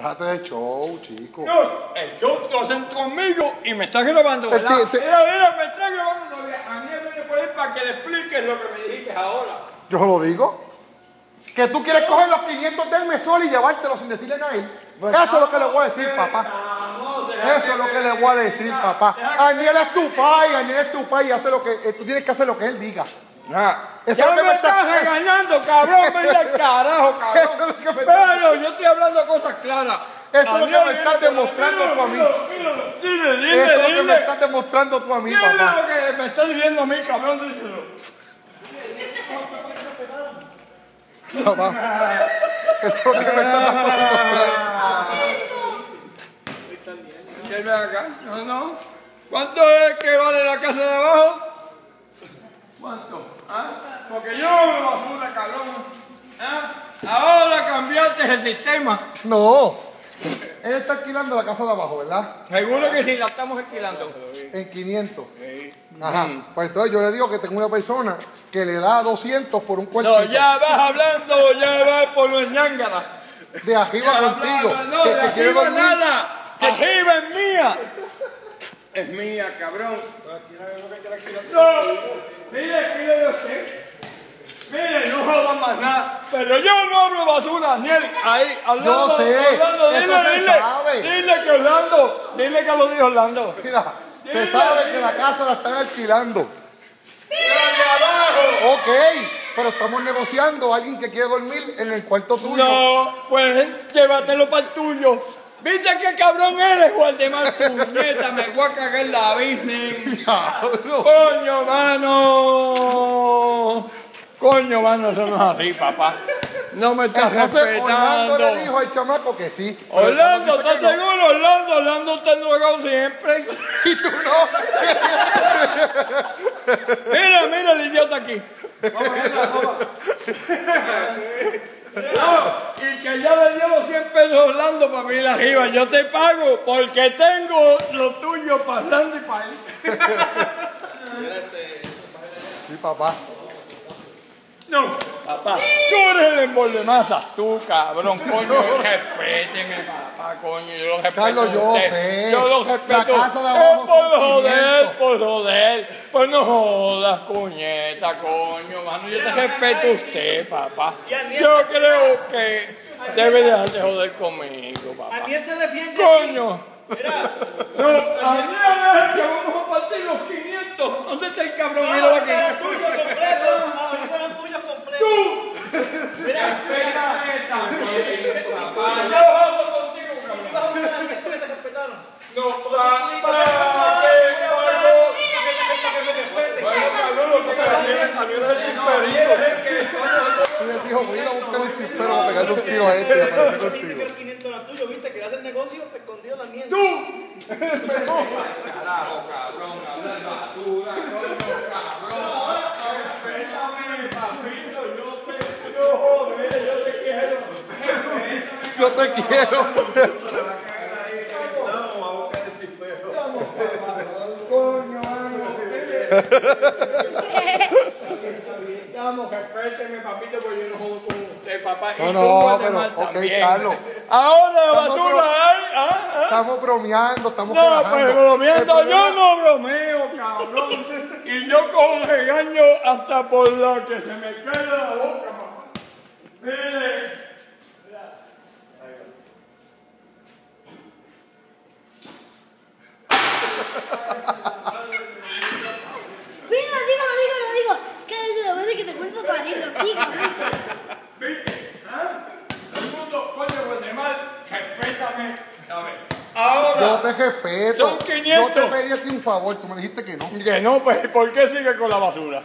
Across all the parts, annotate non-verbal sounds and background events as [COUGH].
Déjate de show, chico. No, el show lo hacen conmigo y me está grabando, ¿verdad? Este- este- Mira, mira, me está grabando todavía. A mí viene por ahí para que le expliques lo que me dijiste ahora. Yo lo digo. Que tú quieres coger los 500 del mesol y llevártelos sin decirle nada a él. Eso es lo que le voy a decir, papá. Vamos, deja Eso es lo que le voy a decir, papá. Aniel es tu pai, Aniel es tu pai y hace lo que, eh, tú tienes que hacer lo que él diga. Ah, ya me me está- estás regañando, [LAUGHS] cabrón, vete al carajo, cabrón. Es está- Pero yo estoy hablando cosas claras. Eso es lo que me estás demostrando tú a mí. Dile, dile, Eso es lo que me estás demostrando tú a mí, papá. lo que me estás diciendo a mí, cabrón, díselo. Papá. Eso es lo que me estás demostrando. ¿Qué ven acá? No, no. ¿Cuánto es que vale la casa de abajo? ¿Cuánto? ¿Ah? Porque yo no basura, cabrón. ¿Ah? Ahora cambiaste el sistema. No. Él está alquilando la casa de abajo, ¿verdad? Seguro que sí, la estamos alquilando. En 500. Ajá. Pues entonces yo le digo que tengo una persona que le da 200 por un cuartito. No, ya vas hablando, ya vas por los ñángaras. De arriba contigo. bla, No, que de arriba nada. Arriba es mía. Es mía, cabrón. No, mire, mire usted. Mire, no jodan más nada. Pero yo no hablo basura, ni él. Ahí, hablando. Yo sé, Orlando, eso dile, se dile. sabe. Dile que Orlando. Dile que lo dijo Orlando. Mira, se sabe que la casa la están alquilando. De abajo. Ok, pero estamos negociando a alguien que quiere dormir en el cuarto tuyo. No, pues llévatelo para el tuyo. ¿Viste qué cabrón eres, Waldemar? Puñeta, me voy a cagar la business. Diablo. Coño, mano. Coño, mano, eso no es así, papá. No me estás Entonces Orlando le respetando. dijo al chamaco que sí. Orlando, ¿estás no. seguro? Orlando, Orlando está drogado siempre. Y tú no. Mira, mira el idiota aquí. Vamos a ver la joda. No, y que ya le llevo 100 para venir arriba. Yo te pago porque tengo lo tuyo para Orlando y para él. Sí, papá. No, papá, tú eres el envolvemasas, tú, cabrón, coño, respéteme, papá, coño, yo lo respeto. Carlos, yo usted. sé. Yo lo La respeto. casa de es abajo por son joder, 500. por joder. Pues no jodas, coñeta, coño, mano, yo te respeto a usted, papá. Yo creo que debe dejar de joder conmigo, papá. Aniel te defiende. Coño. No, a mí me que vamos a partir los 500. ¿Dónde está el cabrón? Míralo aquí. Tuyo completo. Ahorita eran tuyos completos. ¡Tú! Mira, también, papá. Yo jodo contigo, cabrón. No, papá. Bueno, cabrón, lo que Daniel es el chisperito. Él dijo, voy a ir a buscar el chispero para pegarle un tiro a este y aparecer Dijiste que contigo. el 500 era tuyo, viste, que haces negocio escondido también. Carajo, cabrón, basura, cabrón. Respétame, papito, yo te... Joder, yo te quiero. Yo te quiero. Coño, mano. Vamos, respéteme, papito, porque yo no papá. Y No, tú, no, Guatemala, pero, ok, también. Carlos. Ahora la basura, bro- ay, ah, ah. Estamos bromeando, estamos No, pues bromeando, yo no bromeo, cabrón. Y yo con regaño hasta por la que se me cae la boca, papá. Mire. Dígalo, dígalo, dígalo, digo. Que se lo vende que te vuelvo a parirlo. Dígalo. ¿Viste? ¿Ah? El mundo, coño, Guatemala, ¿sabes? Ahora. Yo te respeto. Son 500. Yo te pedí a ti un favor, tú me dijiste que no. Que no, pues, ¿por qué sigue con la basura?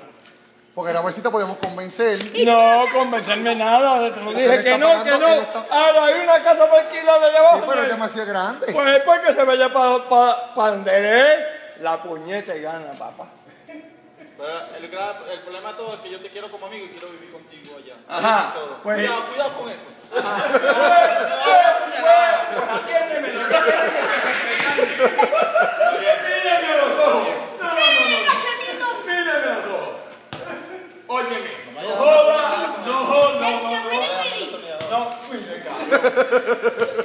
Porque a ver si te podíamos convencer. No, convencerme nada, te lo dije que no, que no. está- Ahora hay una casa para alquilar de Sí, abajo. pero es demasiado grande. Pues después que se vaya para pa, la puñeta y gana, papá. Pero el, problema de todo es que yo te quiero como amigo y quiero vivir contigo allá. Ajá, Todo. pues- Cuidado, cuidado con eso. Pues atiéndeme. Mírame a los ojos. No, no, no, ¡Mire, no. cachetito! Mírame a los ojos. Óyeme, no jodas, no jodas, no, Es que no, huele Willy. no, mire, cabrón.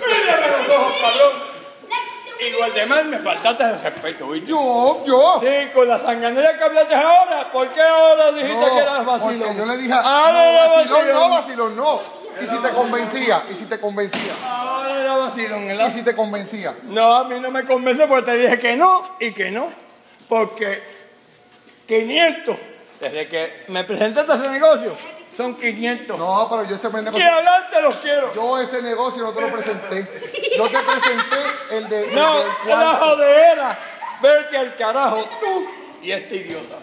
Mírame cabrón. Lex, te Y los demás me faltaste el respeto, ¿viste? Yo, yo. Sí, con la sanganería que hablaste ahora. ¿Por qué ahora dijiste No, que eras vacilón? porque yo le dije, Ahora no, era vacilón, vacilón. no, vacilón, no. Y si te convencía, y si te convencía, Ahora era vacilón, y ¿verdad? si te convencía. No, a mí no me convence porque te dije que no y que no. Porque 500, desde que me presentaste a ese negocio, son 500. No, pero yo ese negocio, adelante los quiero. yo ese negocio no te lo presenté. Yo te presenté el de el No, del es la jodera. Vete al carajo tú y este idiota.